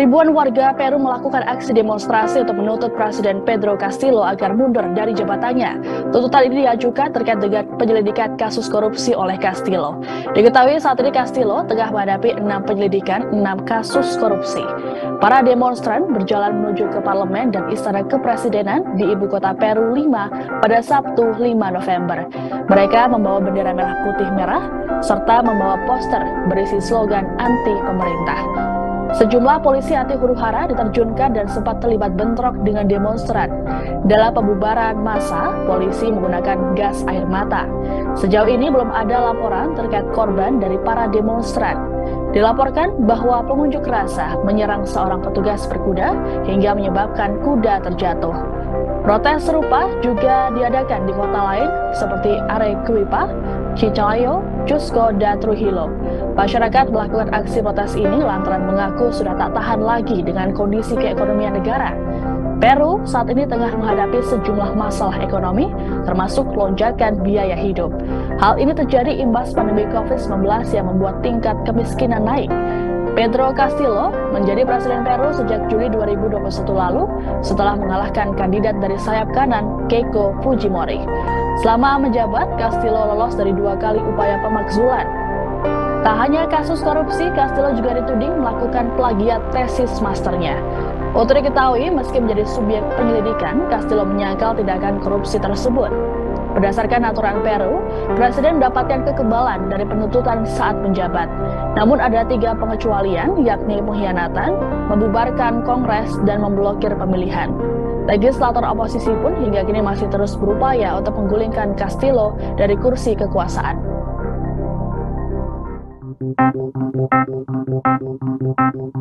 Ribuan warga Peru melakukan aksi demonstrasi untuk menuntut Presiden Pedro Castillo agar mundur dari jabatannya. Tuntutan ini diajukan terkait dengan penyelidikan kasus korupsi oleh Castillo. Diketahui saat ini Castillo tengah menghadapi enam penyelidikan enam kasus korupsi. Para demonstran berjalan menuju ke parlemen dan istana kepresidenan di ibu kota Peru 5 pada Sabtu 5 November. Mereka membawa bendera merah putih merah serta membawa poster berisi slogan anti pemerintah. Sejumlah polisi anti huru hara diterjunkan dan sempat terlibat bentrok dengan demonstran. Dalam pembubaran massa, polisi menggunakan gas air mata. Sejauh ini belum ada laporan terkait korban dari para demonstran. Dilaporkan bahwa pengunjuk rasa menyerang seorang petugas berkuda hingga menyebabkan kuda terjatuh. Protes serupa juga diadakan di kota lain seperti Arequipa, Chiclayo, Cusco, dan Trujillo. Masyarakat melakukan aksi protes ini lantaran mengaku sudah tak tahan lagi dengan kondisi keekonomian negara. Peru saat ini tengah menghadapi sejumlah masalah ekonomi, termasuk lonjakan biaya hidup. Hal ini terjadi imbas pandemi COVID-19 yang membuat tingkat kemiskinan naik. Pedro Castillo menjadi presiden Peru sejak Juli 2021 lalu setelah mengalahkan kandidat dari sayap kanan Keiko Fujimori. Selama menjabat, Castillo lolos dari dua kali upaya pemakzulan Tak hanya kasus korupsi, Castillo juga dituding melakukan plagiat tesis masternya. Untuk diketahui, meski menjadi subjek penyelidikan, Castillo menyangkal tindakan korupsi tersebut. Berdasarkan aturan Peru, Presiden mendapatkan kekebalan dari penuntutan saat menjabat. Namun ada tiga pengecualian, yakni pengkhianatan, membubarkan Kongres, dan memblokir pemilihan. Legislator oposisi pun hingga kini masih terus berupaya untuk menggulingkan Castillo dari kursi kekuasaan. Thank you.